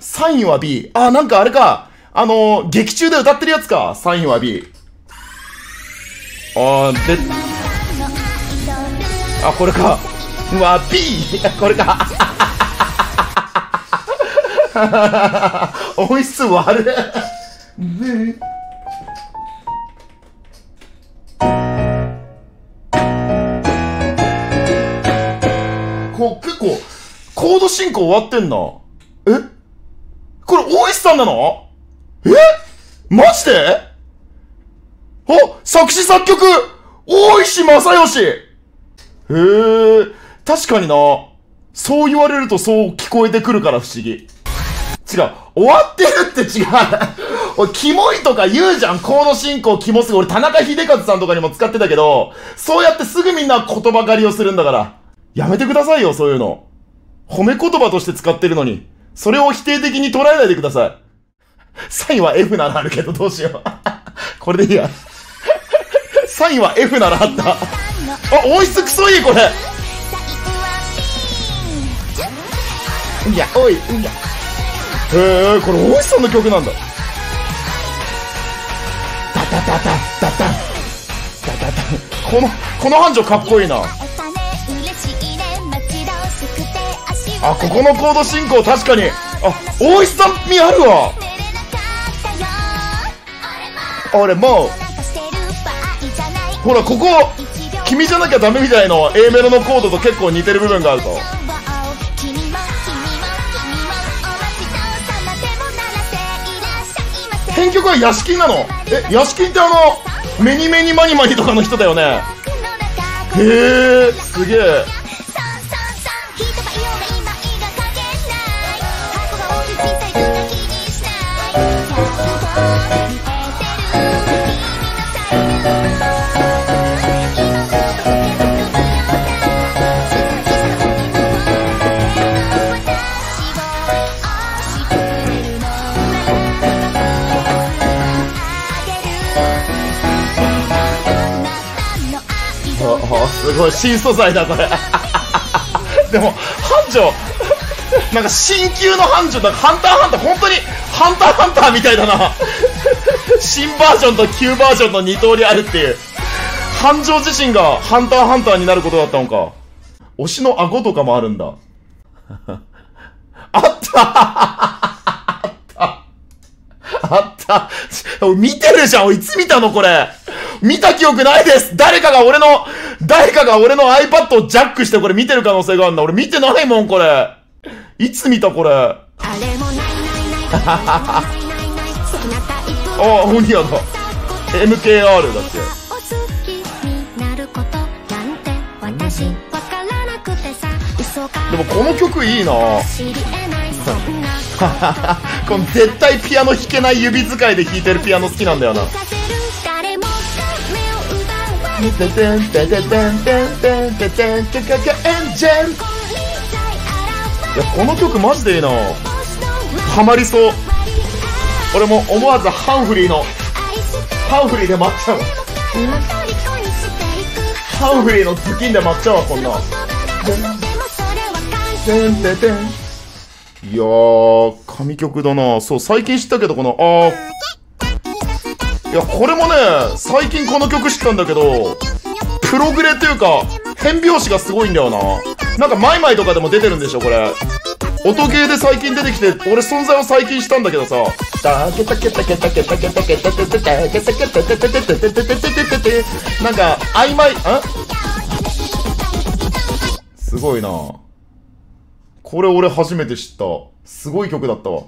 サインは B。あ、なんかあれか。あのー、劇中で歌ってるやつか。サインは B。あー、で、あ、これか。うわ、B! これか。音質悪い。ねこう、結構、コード進行終わってんな。これ、大石さんなの？え？マジで？あ作詞作曲大石正義へえ、確かにな。そう言われるとそう聞こえてくるから不思議。違う。終わってるって違う。おい、キモいとか言うじゃん。コード進行キモすぎ。俺、田中秀和さんとかにも使ってたけど、そうやってすぐみんな言葉狩りをするんだから。やめてくださいよ、そういうの。褒め言葉として使ってるのに。それを否定的に捉えないでください。サインは F ならあるけど、どうしよう。これでいいや。サインは F ならあった。あ、音質クソいい、これ。いや、おい、いや。へえ、これ大石さんの曲なんだ。ダダダダダダダダダこの、この繁盛かっこいいな。あ、ここのコード進行確かに。あ、大石さん味あるわ。俺もう、ほら、ここ、君じゃなきゃダメみたいの A メロのコードと結構似てる部分があると。編曲は屋敷なの？え、屋敷ってあの、メニメニマニマニとかの人だよね。へえ、すげえ。すごい新素材だこれ。でも繁盛。なんか新旧の繁盛。なんかハンターハンター本当にハンターハンターみたいだな。新バージョンと旧バージョンの2通りあるっていう。繁盛自身がハンターハンターになることだったのか。推しの顎とかもあるんだ。あった。あった。あった。見てるじゃんいつ見たのこれ。見た記憶ないです誰かが俺の、誰かが俺の iPad をジャックしてこれ見てる可能性があるんだ。俺見てないもん、これ。いつ見た、これ。あ、ホニアだ。MKR だって。でもこの曲いいな この絶対ピアノ弾けない指使いで弾いてるピアノ好きなんだよな。いやこの曲マジでいいなハマりそう俺も思わずハンフリーのハンフリーで待っちゃうハンフリーのズキンで待っちゃうわこんなんいやー神曲だなそう最近知ったけどこのあーいや、これもね、最近この曲知ったんだけど、プログレっていうか、変拍子がすごいんだよな。なんか、マイマイとかでも出てるんでしょ、これ。音ゲーで最近出てきて、俺存在を最近したんだけどさ。なんか、曖昧、んすごいなこれ俺初めて知った。すごい曲だったわ。